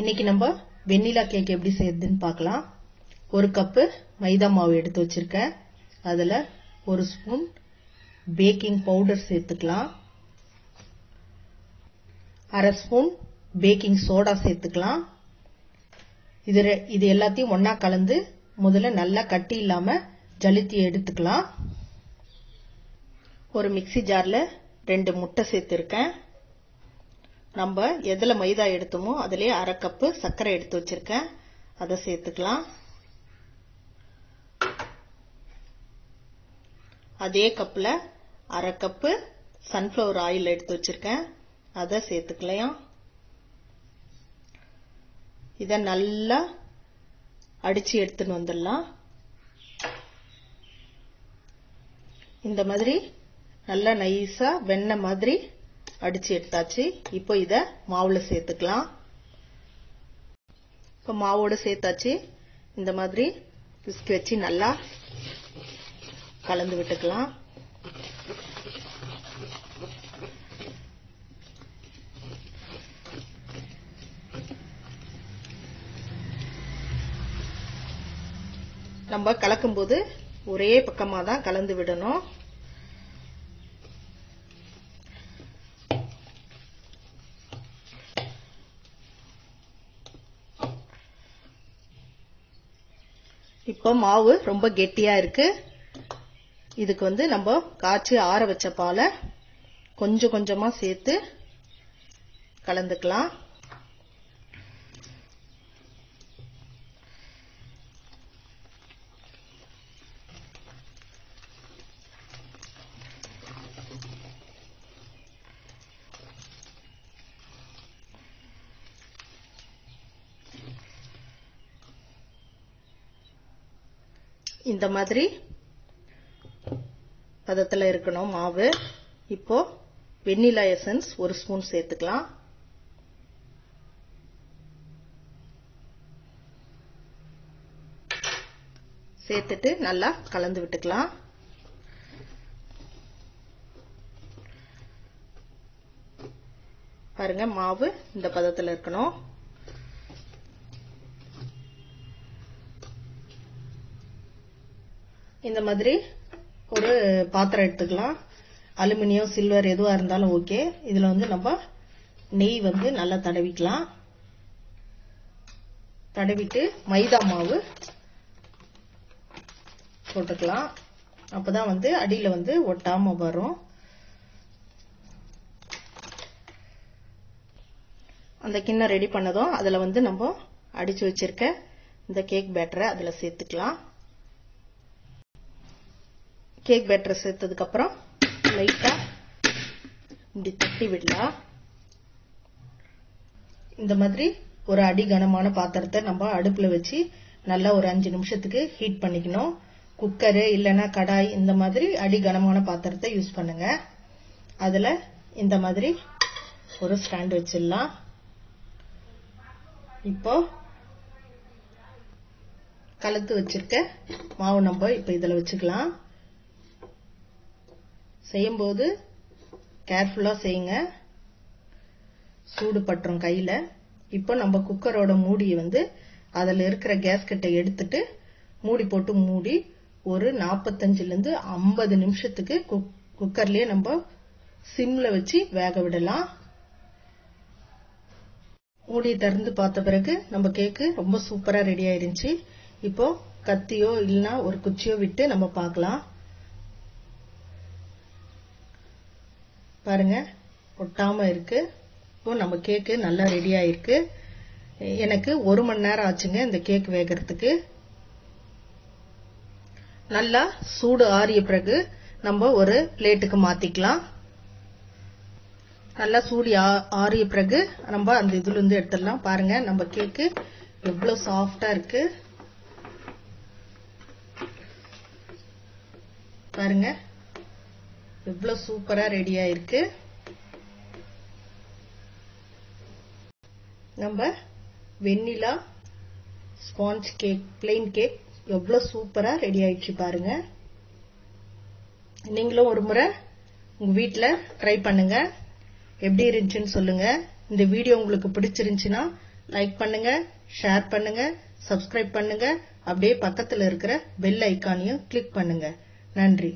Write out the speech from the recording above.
இன்னைக்கு நம்ம வெண்ணிலா கேக் எப்படி செய்யறதுன்னு பார்க்கலாம். ஒரு கப்பு மைதா மாவு எடுத்து வச்சிருக்கேன். அதில் ஒரு ஸ்பூன் பேக்கிங் பவுடர் சேர்த்துக்கலாம். அரை ஸ்பூன் பேக்கிங் சோடா சேர்த்துக்கலாம். இது இது எல்லாத்தையும் ஒன்றா கலந்து முதல்ல நல்லா கட்டி இல்லாமல் ஜலித்தி எடுத்துக்கலாம். ஒரு மிக்ஸி ஜாரில் ரெண்டு முட்டை சேர்த்துருக்கேன். நம்ம எதில் மைதா எடுத்தோமோ அதிலே அரை கப்பு சர்க்கரை எடுத்து வச்சிருக்கேன். அதை சேர்த்துக்கலாம். அதே கப்பில் அரை கப்பு சன்ஃப்ளவர் ஆயில் எடுத்து வச்சுருக்கேன். அதை சேர்த்துக்கலாம் இதை நல்லா அடித்து எடுத்துன்னு வந்துடலாம். இந்த மாதிரி நல்லா நைஸாக வெண்ணெய் மாதிரி அடிச்சு எடுத்தாச்சு. இப்போ இத மாவுல சேர்த்துக்கலாம். இப்போ மாவோட சேர்த்தாச்சு. இந்த மாதிரி பிஸ்கி வச்சு நல்லா கலந்து விட்டுக்கலாம். நம்ம கலக்கும்போது ஒரே பக்கமாக தான் கலந்து விடணும். இப்போ மாவு ரொம்ப கெட்டியாக இருக்குது இதுக்கு வந்து நம்ம காய்ச்சி ஆற வச்ச பாலை கொஞ்சம் கொஞ்சமாக சேர்த்து கலந்துக்கலாம். இந்த மாதிரி பதத்துல இருக்கணும் மாவு. இப்போ வெண்ணிலா எசன்ஸ் ஒரு ஸ்பூன் சேர்த்துக்கலாம். சேர்த்துட்டு நல்லா கலந்து விட்டுக்கலாம். பாருங்க மாவு இந்த பதத்துல இருக்கணும். இந்த மாதிரி ஒரு பாத்திரம் எடுத்துக்கலாம். அலுமினியம் சில்வர் எதுவாக இருந்தாலும் ஓகே இதில் வந்து நம்ம நெய் வந்து நல்லா தடவிக்கலாம். தடவிட்டு மைதா மாவு போட்டுக்கலாம். அப்போதான் வந்து அடியில் வந்து ஒட்டாம வரும். அந்த கிண்ணம் ரெடி பண்ணதும் அதில் வந்து நம்ம அடித்து வச்சிருக்க இந்த கேக் பேட்டரை அதில் சேர்த்துக்கலாம். கேக் பேட்டர் சேர்த்ததுக்கு அப்புறம் லைட்டா இப்படி தட்டி விடலாம். இந்த மாதிரி ஒரு அடி கனமான பாத்திரத்தை நம்ம அடுப்புல வச்சு நல்லா ஒரு அஞ்சு நிமிஷத்துக்கு ஹீட் பண்ணிக்கணும். குக்கரு இல்லைன்னா கடாய் இந்த மாதிரி அடி கனமான பாத்திரத்தை யூஸ் பண்ணுங்க. அதுல இந்த மாதிரி ஒரு ஸ்டாண்ட் வச்சிடலாம். இப்போ கலத்து வச்சிருக்க மாவு நம்ம இப்ப இதுல வச்சுக்கலாம். செய்யும்போது கேர்ஃபுல்லாக செய்யுங்க. சூடு பட்டுரும் கையில். இப்போ நம்ம குக்கரோட மூடியை வந்து அதில் இருக்கிற கேஸ்கட்டை எடுத்துட்டு மூடி போட்டு மூடி ஒரு நாற்பத்தஞ்சிலேருந்து ஐம்பது நிமிஷத்துக்கு குக்- குக்கர்லேயே நம்ம சிம்மில் வச்சு வேக விடலாம். மூடி திறந்து பார்த்த பிறகு நம்ம கேக்கு ரொம்ப சூப்பராக ரெடி ஆயிருந்துச்சு. இப்போ கத்தியோ இல்லைன்னா ஒரு குச்சியோ விட்டு நம்ம பார்க்கலாம். பாருங்க. ஒட்டாம இருக்கு. இப்போ நம்ம கேக்கு நல்லா ரெடி ஆயிருக்கு. எனக்கு ஒரு மணி நேரம் ஆச்சுங்க இந்த கேக் வேகறதுக்கு. நல்லா சூடு ஆறிய பிறகு நம்ம ஒரு பிளேட்டுக்கு மாத்திக்கலாம். நல்லா சூடி ஆ- ஆறிய பிறகு நம்ம அந்த இதுல இருந்து எடுத்துடலாம். பாருங்க நம்ம கேக்கு எவ்வளவு சாஃப்டா இருக்கு. பாருங்க. எவ்வளோ சூப்பராக ரெடி ஆயிருக்கு. நம்ம vanilla sponge cake plain cake எவ்வளோ சூப்பராக ரெடி ஆயிடுச்சு பாருங்க. நீங்களும் ஒரு முறை உங்கள் வீட்டில் ட்ரை பண்ணுங்க. எப்படி இருந்துச்சுன்னு சொல்லுங்க. இந்த வீடியோ உங்களுக்கு பிடிச்சிருந்துச்சுன்னா லைக் பண்ணுங்க ஷேர் பண்ணுங்க சப்ஸ்கிரைப் பண்ணுங்க. அப்படியே பக்கத்தில் இருக்கிற பெல் ஐக்கானையும் கிளிக் பண்ணுங்க. நன்றி.